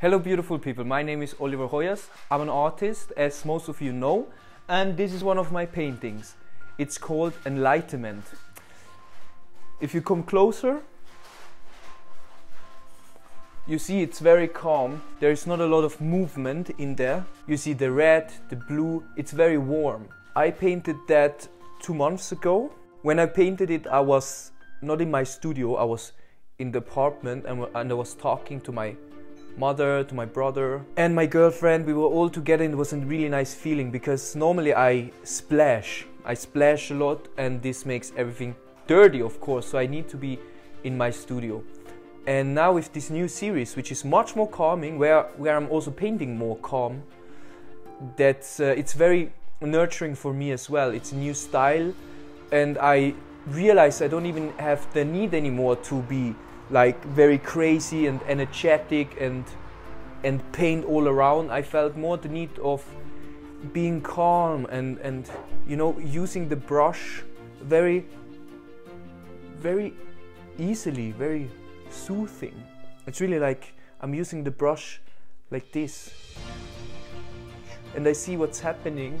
Hello beautiful people, my name is Oliver Hojas. I'm an artist as most of you know and this is one of my paintings. It's called Enlightenment. If you come closer you see it's very calm. There is not a lot of movement in there. You see the red, the blue, it's very warm. I painted that two months ago. When I painted it I was not in my studio, I was in the apartment and, and I was talking to my mother, to my brother, and my girlfriend. We were all together and it was a really nice feeling because normally I splash. I splash a lot and this makes everything dirty, of course, so I need to be in my studio. And now with this new series, which is much more calming, where, where I'm also painting more calm, that uh, it's very nurturing for me as well. It's a new style and I realize I don't even have the need anymore to be like very crazy and energetic and and paint all around. I felt more the need of being calm and and you know using the brush very very easily, very soothing. It's really like I'm using the brush like this. And I see what's happening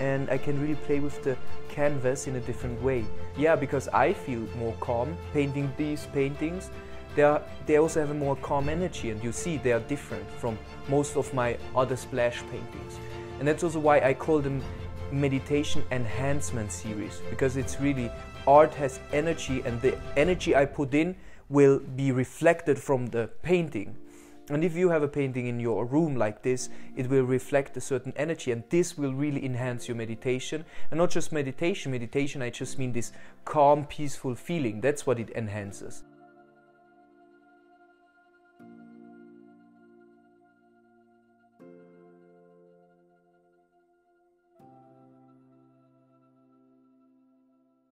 and I can really play with the canvas in a different way. Yeah, because I feel more calm painting these paintings. They, are, they also have a more calm energy and you see they are different from most of my other splash paintings. And that's also why I call them meditation enhancement series because it's really art has energy and the energy I put in will be reflected from the painting. And if you have a painting in your room like this, it will reflect a certain energy and this will really enhance your meditation. And not just meditation, meditation, I just mean this calm, peaceful feeling. That's what it enhances.